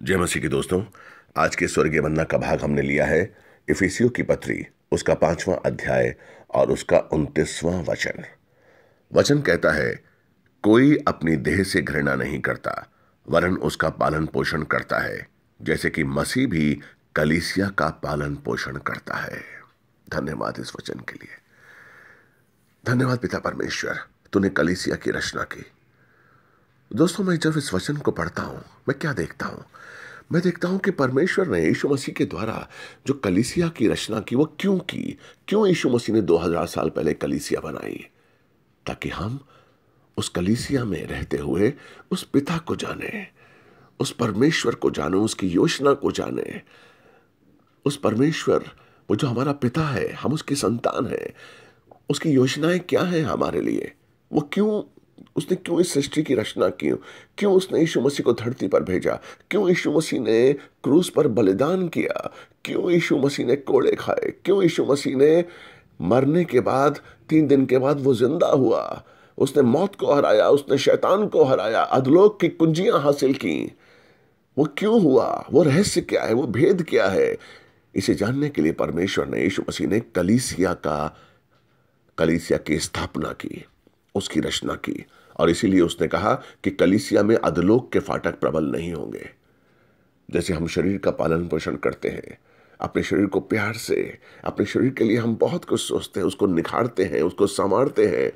जय मसीह के दोस्तों, आज के स्वर्गीय वंदना का भाग हमने लिया है इफिसियो की पत्री, उसका पांचवां अध्याय और उसका उनतीसवां वचन। वचन कहता है, कोई अपनी देह से घृणा नहीं करता, वरन उसका पालन पोषण करता है, जैसे कि मसीह भी कलीसिया का पालन पोषण करता है। धन्यवाद इस वचन के लिए। धन्यवाद पिता परमेश्वर, तूने कलीसिया की रचना की। दोस्तों, मैं जब इस वचन को पढ़ता हूँ, मैं क्या देखता हूँ? मैं देखता हूँ कि परमेश्वर ने यीशु मसीह के द्वारा जो कलीसिया की रचना की, वो क्यों की? क्यों यीशु मसीह ने 2000 साल पहले कलीसिया बनाई? ताकि हम उस कलीसिया में रहते हुए उस पिता को जाने, उस परमेश्वर को जाने, उसकी योजना को जाने। उस परमेश्वर, वो जो हमारा पिता है, हम उसकी संतान है, उसकी योजनाएँ क्या हैं हमारे लिए? वो क्यों उसने क्यों इस सृष्टि की रचना की? क्यों उसने यीशु मसीह को धरती पर भेजा? क्यों यीशु मसीह ने क्रूस पर बलिदान किया? क्यों यीशु मसीह ने कोड़े खाए? क्यों यीशु मसीह ने मरने के बाद, तीन दिन के बाद वो ज़िंदा हुआ? उसने मौत को हराया, उसने शैतान को हराया, अधलोक की कुंजियाँ हासिल की। वो क्यों हुआ? वो रहस्य क्या है? वो भेद क्या है? इसे जानने के लिए परमेश्वर ने यीशु मसीह ने कलीसिया का, कलीसिया की स्थापना की, उसकी रचना की। और इसीलिए उसने कहा कि कलिसिया में अधलोक के फाटक प्रबल नहीं होंगे। जैसे हम शरीर का पालन पोषण करते हैं, अपने शरीर को प्यार से, अपने शरीर के लिए हम बहुत कुछ सोचते हैं, उसको निखारते हैं, उसको संवारते हैं।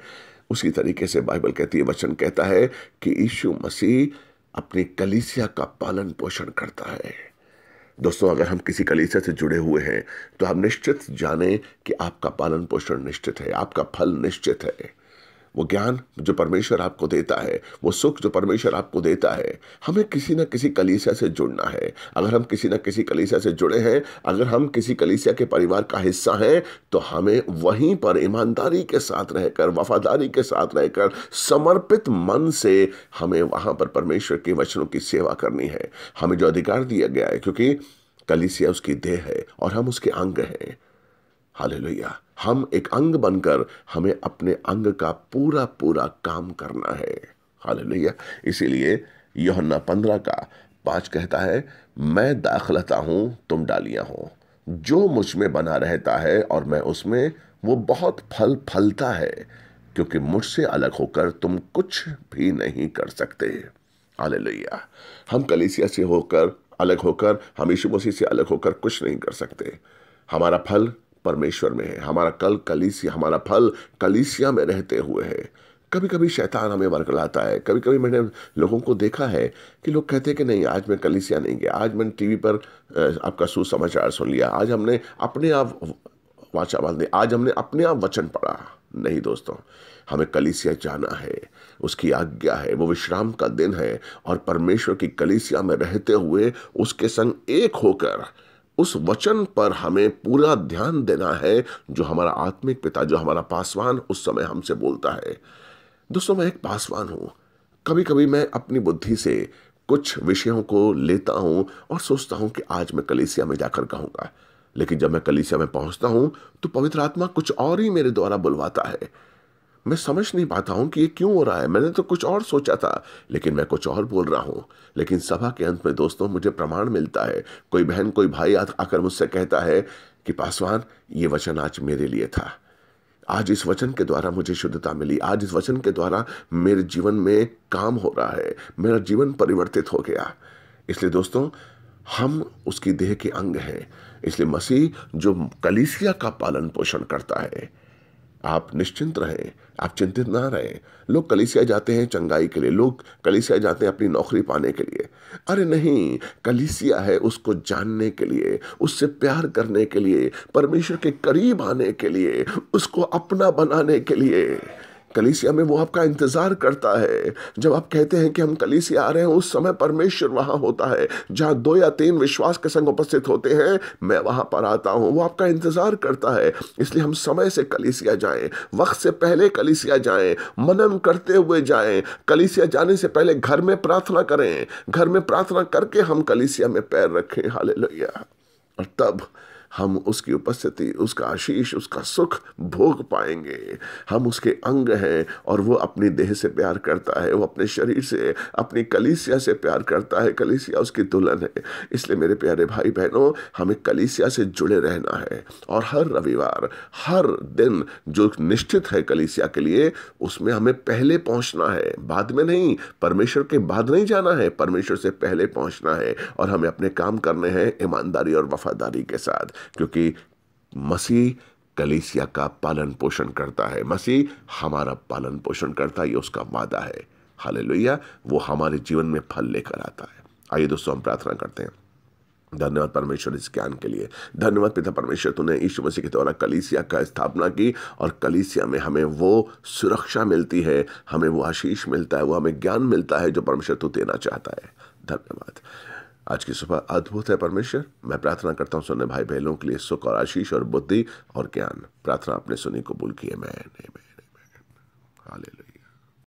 उसी तरीके से बाइबल कहती है, वचन कहता है कि यीशु मसीह अपनी कलीसिया का पालन पोषण करता है। दोस्तों, अगर हम किसी कलीसिया से जुड़े हुए हैं तो हम निश्चित जाने कि आपका पालन पोषण निश्चित है, आपका फल निश्चित है। वो ज्ञान जो परमेश्वर आपको देता है, वो सुख जो परमेश्वर आपको देता है, हमें किसी न किसी कलीसिया से जुड़ना है। अगर हम किसी न किसी कलीसिया से जुड़े हैं, अगर हम किसी कलीसिया के परिवार का हिस्सा हैं तो हमें वहीं पर ईमानदारी के साथ रहकर, वफादारी के साथ रहकर, समर्पित मन से हमें वहाँ पर परमेश्वर के वचनों की सेवा करनी है। हमें जो अधिकार दिया गया है, क्योंकि कलीसिया उसकी देह है और हम उसके अंग हैं। हालेलुया। हम एक अंग बनकर हमें अपने अंग का पूरा पूरा काम करना है। हालेलुया। इसीलिए योहन्ना पंद्रह का पाँच कहता है, मैं दाखलता हूँ, तुम डालियाँ हो। जो मुझमें बना रहता है और मैं उसमें, वो बहुत फल फलता है, क्योंकि मुझसे अलग होकर तुम कुछ भी नहीं कर सकते। हालेलुया। हम कलीसिया से होकर, अलग होकर, हम यीशु मसीह से अलग होकर कुछ नहीं कर सकते। हमारा फल परमेश्वर में है। हमारा कल कलीसिया, हमारा फल कलीसिया में रहते हुए है। कभी कभी शैतान हमें वर्गलाता है। कभी कभी मैंने लोगों को देखा है कि लोग कहते हैं कि नहीं, आज मैं कलीसिया नहीं गया। आज मैंने टीवी पर आपका सुसमाचार सुन लिया। आज हमने अपने आप वाचा बाँध आज हमने अपने आप वचन पढ़ा। नहीं दोस्तों, हमें कलीसिया जाना है। उसकी आज्ञा है। वो विश्राम का दिन है और परमेश्वर की कलीसिया में रहते हुए उसके संग एक होकर उस वचन पर हमें पूरा ध्यान देना है, जो हमारा आत्मिक पिता, जो हमारा पासवान उस समय हमसे बोलता है। दोस्तों, मैं एक पासवान हूँ। कभी कभी मैं अपनी बुद्धि से कुछ विषयों को लेता हूँ और सोचता हूँ कि आज मैं कलीसिया में जाकर कहूँगा। लेकिन जब मैं कलीसिया में पहुँचता हूँ तो पवित्र आत्मा कुछ और ही मेरे द्वारा बुलवाता है। मैं समझ नहीं पाता हूँ कि ये क्यों हो रहा है। मैंने तो कुछ और सोचा था, लेकिन मैं कुछ और बोल रहा हूँ। लेकिन सभा के अंत में, दोस्तों, मुझे प्रमाण मिलता है। कोई बहन, कोई भाई आकर मुझसे कहता है कि, पासवान, ये वचन आज मेरे लिए था। आज इस वचन के द्वारा मुझे शुद्धता मिली। आज इस वचन के द्वारा मेरे जीवन में काम हो रहा है। मेरा जीवन परिवर्तित हो गया। इसलिए, दोस्तों, हम उसकी देह के अंग हैं। इसलिए मसीह जो कलीसिया का पालन पोषण करता है आप निश्चिंत रहें, आप चिंतित ना रहें। लोग कलिसिया जाते हैं चंगाई के लिए, लोग कलिसिया जाते हैं अपनी नौकरी पाने के लिए। अरे नहीं, कलिसिया है उसको जानने के लिए, उससे प्यार करने के लिए, परमेश्वर के करीब आने के लिए, उसको अपना बनाने के लिए। कलीसिया में वो आपका इंतज़ार करता है। जब आप कहते हैं कि हम कलीसिया आ रहे हैं, उस समय परमेश्वर वहाँ होता है, जहाँ दो या तीन विश्वास के संग उपस्थित होते हैं, मैं वहाँ पर आता हूँ। वो आपका इंतज़ार करता है, इसलिए हम समय से कलीसिया जाएँ, वक्त से पहले कलीसिया जाएँ, मनन करते हुए जाएँ। कलीसिया जाने से पहले घर में प्रार्थना करें। घर में प्रार्थना करके हम कलीसिया में पैर रखें। हाले और तब हम उसकी उपस्थिति, उसका आशीष, उसका सुख भोग पाएँगे। हम उसके अंग हैं और वो अपनी देह से प्यार करता है, वो अपने शरीर से, अपनी कलीसिया से प्यार करता है। कलीसिया उसकी दुल्हन है। इसलिए मेरे प्यारे भाई बहनों हमें कलीसिया से जुड़े रहना है। और हर रविवार, हर दिन जो निश्चित है कलीसिया के लिए, उसमें हमें पहले पहुँचना है। बाद में नहीं, परमेश्वर के बाद नहीं जाना है। परमेश्वर से पहले पहुँचना है और हमें अपने काम करने हैं ईमानदारी और वफादारी के साथ। क्योंकि मसीह कलीसिया का पालन पोषण करता है। मसीह हमारा पालन पोषण करता है, ये उसका वादा है। हाल वो हमारे जीवन में फल लेकर आता है। आइए दोस्तों, हम प्रार्थना करते हैं। धन्यवाद परमेश्वर इस ज्ञान के लिए। धन्यवाद पिता परमेश्वर, तूने ईश्व मसीह के द्वारा कलीसिया का स्थापना की और कलीसिया में हमें वो सुरक्षा मिलती है, हमें वो आशीष मिलता है, वो हमें ज्ञान मिलता है जो परमेश्वर तू देना चाहता है। धन्यवाद। आज की सुबह अद्भुत है परमेश्वर। मैं प्रार्थना करता हूँ सुनने भाई बहनों के लिए सुख और आशीष और बुद्धि और ज्ञान। प्रार्थना अपने सुनी कबूल मैं, मैं, मैं,